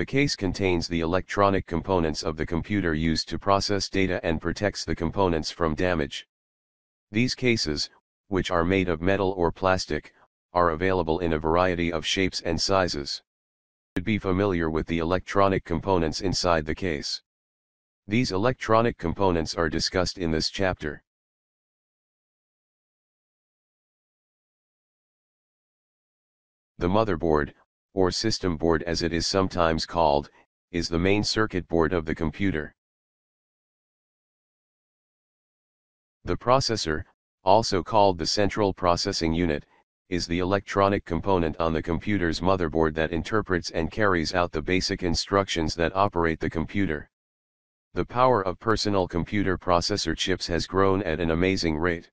The case contains the electronic components of the computer used to process data and protects the components from damage. These cases, which are made of metal or plastic, are available in a variety of shapes and sizes. You should be familiar with the electronic components inside the case. These electronic components are discussed in this chapter. The motherboard, or system board as it is sometimes called, is the main circuit board of the computer. The processor, also called the central processing unit, is the electronic component on the computer's motherboard that interprets and carries out the basic instructions that operate the computer. The power of personal computer processor chips has grown at an amazing rate.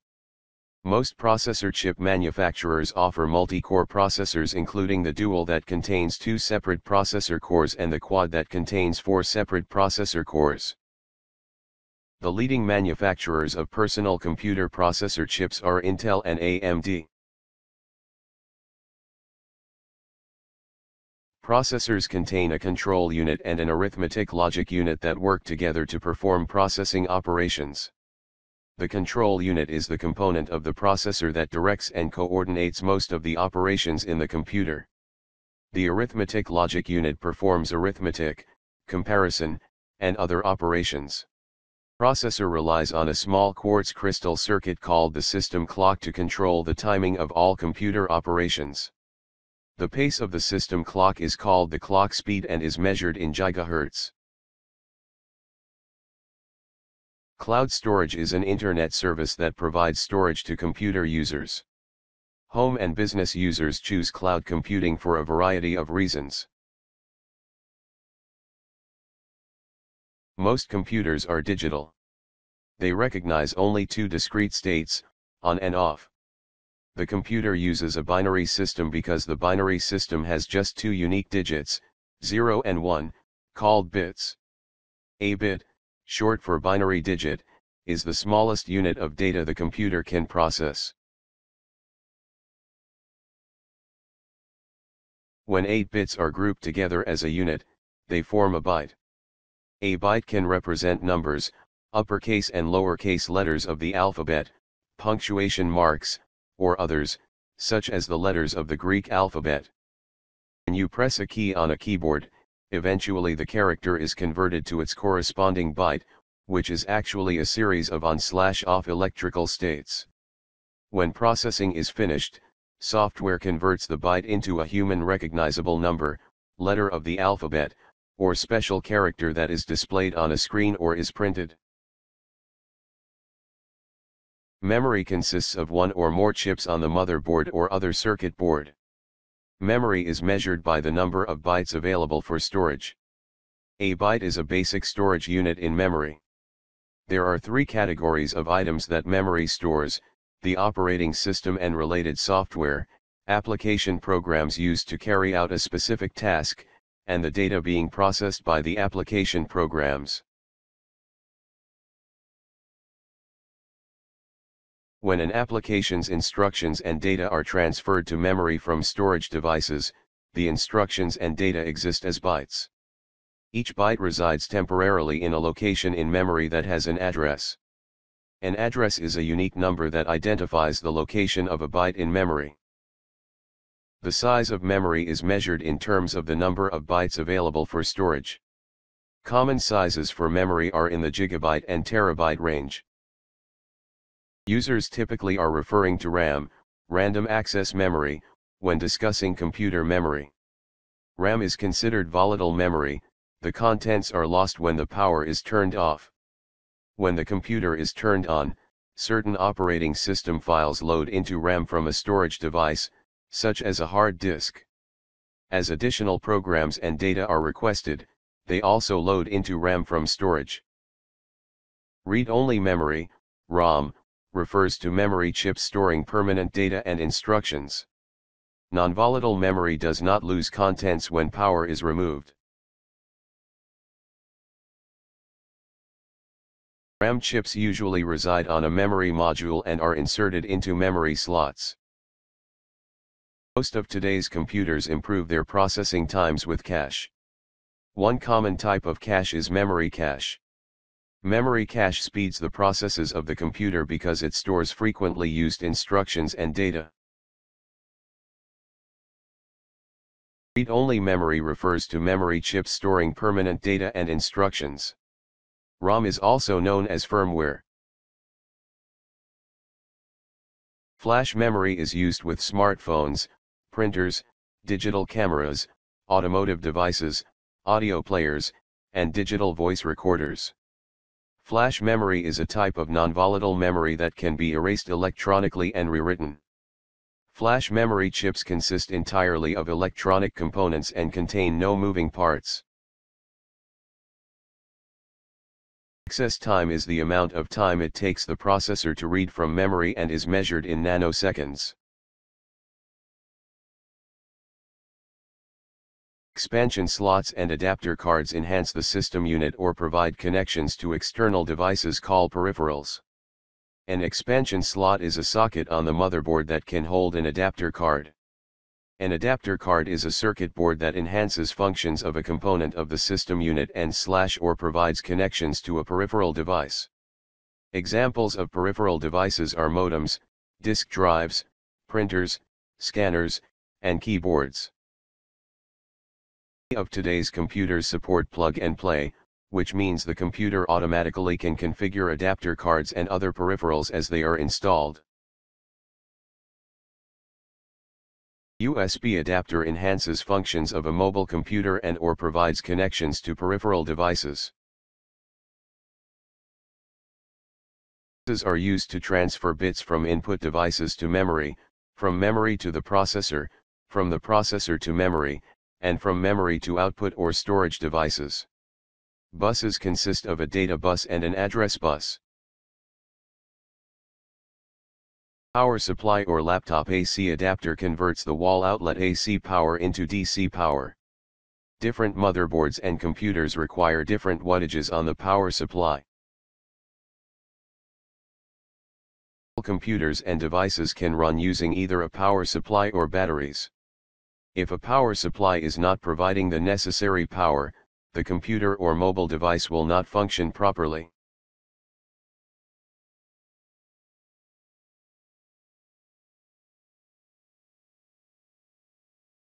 Most processor chip manufacturers offer multi-core processors including the dual that contains two separate processor cores and the quad that contains four separate processor cores. The leading manufacturers of personal computer processor chips are Intel and AMD. Processors contain a control unit and an arithmetic logic unit that work together to perform processing operations. The control unit is the component of the processor that directs and coordinates most of the operations in the computer. The arithmetic logic unit performs arithmetic, comparison, and other operations. Processor relies on a small quartz crystal circuit called the system clock to control the timing of all computer operations. The pace of the system clock is called the clock speed and is measured in gigahertz. Cloud storage is an internet service that provides storage to computer users. Home and business users choose cloud computing for a variety of reasons. Most computers are digital. They recognize only two discrete states, on and off. The computer uses a binary system because the binary system has just two unique digits, 0 and 1, called bits. A bit, short for binary digit, is the smallest unit of data the computer can process. When 8 bits are grouped together as a unit, they form a byte. A byte can represent numbers, uppercase and lowercase letters of the alphabet, punctuation marks, or others, such as the letters of the Greek alphabet. When you press a key on a keyboard, eventually the character is converted to its corresponding byte, which is actually a series of on-slash-off electrical states. When processing is finished, software converts the byte into a human recognizable number, letter of the alphabet, or special character that is displayed on a screen or is printed. Memory consists of one or more chips on the motherboard or other circuit board. Memory is measured by the number of bytes available for storage. A byte is a basic storage unit in memory. There are three categories of items that memory stores, the operating system and related software, application programs used to carry out a specific task, and the data being processed by the application programs. When an application's instructions and data are transferred to memory from storage devices, the instructions and data exist as bytes. Each byte resides temporarily in a location in memory that has an address. An address is a unique number that identifies the location of a byte in memory. The size of memory is measured in terms of the number of bytes available for storage. Common sizes for memory are in the gigabyte and terabyte range. Users typically are referring to RAM, random access memory, when discussing computer memory. RAM is considered volatile memory, the contents are lost when the power is turned off. When the computer is turned on, certain operating system files load into RAM from a storage device, such as a hard disk. As additional programs and data are requested, they also load into RAM from storage. Read-only memory, ROM, refers to memory chips storing permanent data and instructions. Non-volatile memory does not lose contents when power is removed. RAM chips usually reside on a memory module and are inserted into memory slots. Most of today's computers improve their processing times with cache. One common type of cache is memory cache. Memory cache speeds the processes of the computer because it stores frequently used instructions and data. Read-only memory refers to memory chips storing permanent data and instructions. ROM is also known as firmware. Flash memory is used with smartphones, printers, digital cameras, automotive devices, audio players, and digital voice recorders. Flash memory is a type of non-volatile memory that can be erased electronically and rewritten. Flash memory chips consist entirely of electronic components and contain no moving parts. Access time is the amount of time it takes the processor to read from memory and is measured in nanoseconds. Expansion slots and adapter cards enhance the system unit or provide connections to external devices called peripherals. An expansion slot is a socket on the motherboard that can hold an adapter card. An adapter card is a circuit board that enhances functions of a component of the system unit and slash or provides connections to a peripheral device. Examples of peripheral devices are modems, disk drives, printers, scanners, and keyboards. Of today's computers support plug and play, which means the computer automatically can configure adapter cards and other peripherals as they are installed. USB adapter enhances functions of a mobile computer and or provides connections to peripheral devices. are used to transfer bits from input devices to memory, from memory to the processor, from the processor to memory, and from memory to output or storage devices. Buses consist of a data bus and an address bus. Power supply or laptop AC adapter converts the wall outlet AC power into DC power. Different motherboards and computers require different wattages on the power supply. All computers and devices can run using either a power supply or batteries. If a power supply is not providing the necessary power, the computer or mobile device will not function properly.